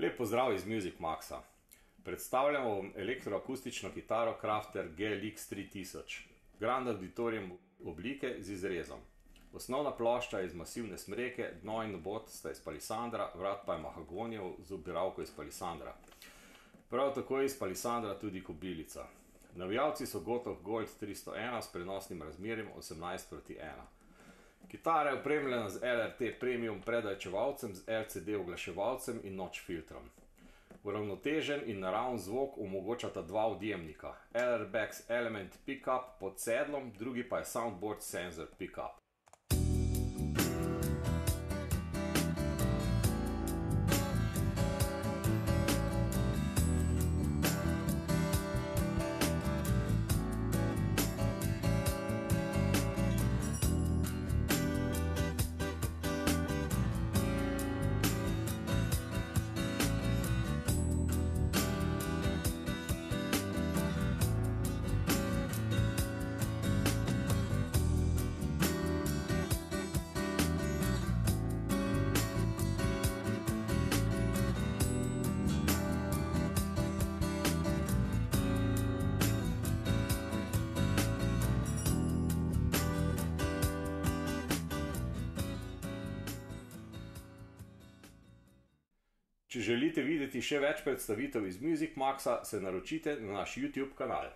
Lep pozdrav iz Music Maxa. Predstavljamo vam elektroakustično kitaro Crafter GLX 3000. Grand Auditorium oblike z izrezom. Osnovna plošča je iz masivne smreke, dno in obod sta iz palisandra, vrat pa je mahagonijev z obiralko iz palisandra. Prav tako je iz palisandra tudi kobilica. Navijalci so Gotoh Gold 301 s prenosnim razmerjem osemnajst proti ena. Kitara je opremljena z LRT premium predajčevalcem z LCD uglaševalcem in noč filtrom. Uravnotežen in naraven zvok omogočata dva odjemnika. LR-Bax Element Pickup pod sedlom, drugi pa je Soundboard Sensor Pickup. Če želite videti še več predstavitev iz Music Maxa, se naročite na naš YouTube kanal.